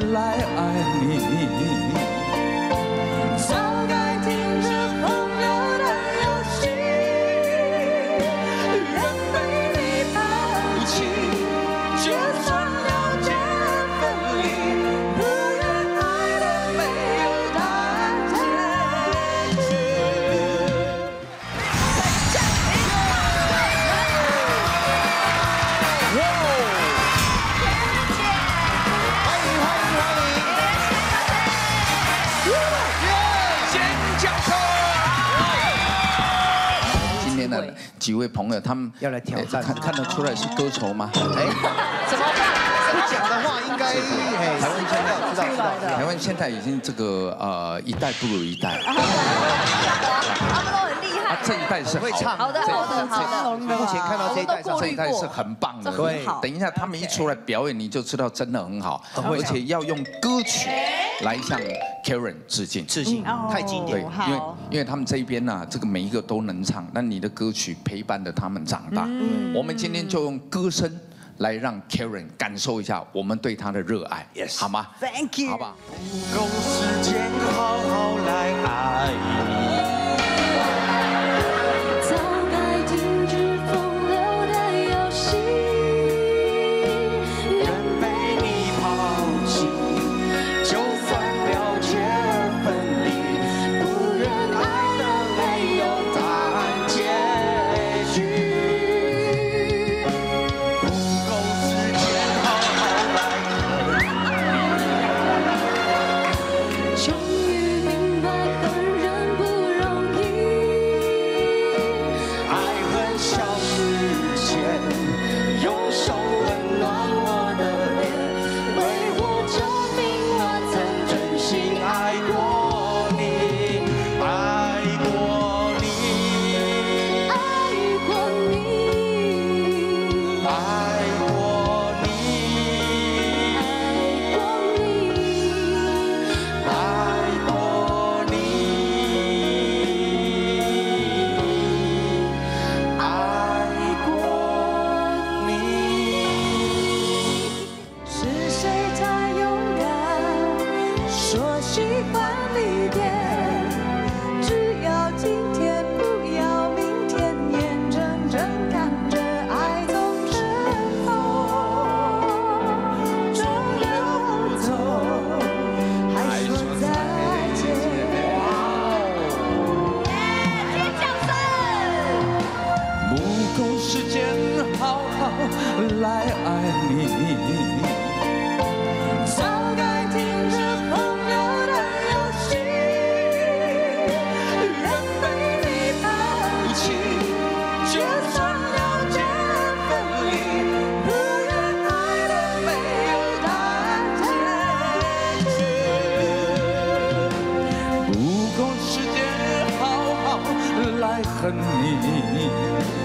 来爱你。几位朋友，他们要来挑战哎看看得出来是歌手吗？哎，怎么办？不讲的话应该哎，台湾现在知道知道。台湾现在已经这个呃一代不如一代，他们都很厉啊害。这一代是会唱好的，好的，好的。目前看到这一代这一代是。很棒的，对等一下他们一出来表演，你就知道真的很好，而且要用歌曲来向 Karen 致敬。致敬，太经对，典。因为因为他们这一边呢、这个每一个都能唱，那你的歌曲陪伴着他们长大。我们今天就用歌声来让 Karen 感受一下我们对他的热爱 Yes 好吗？Thank you 好不化离别恨你。